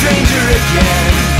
stranger again.